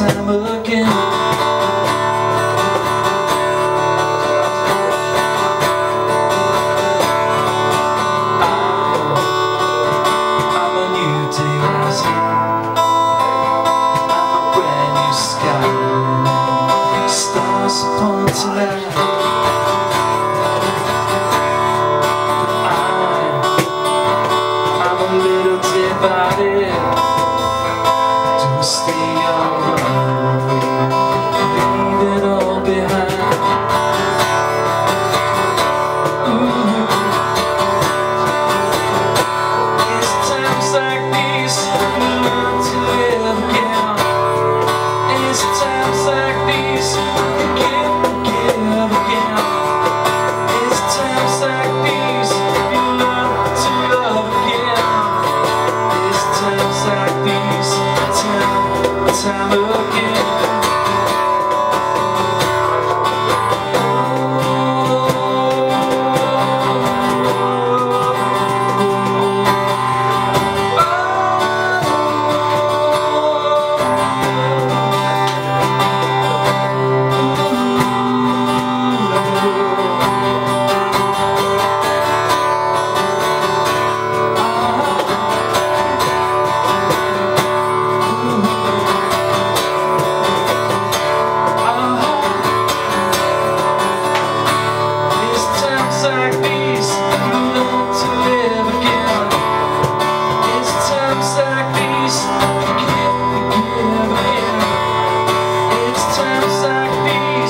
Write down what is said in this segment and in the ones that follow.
Time again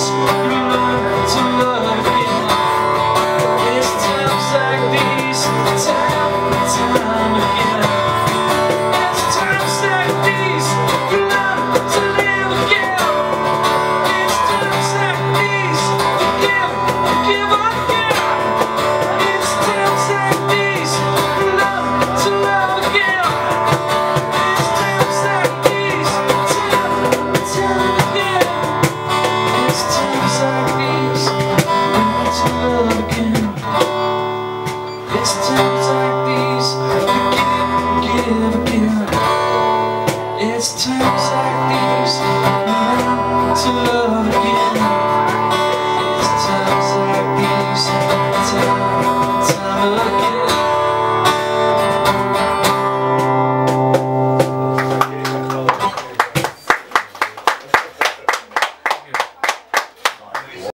Cristo. love again This time's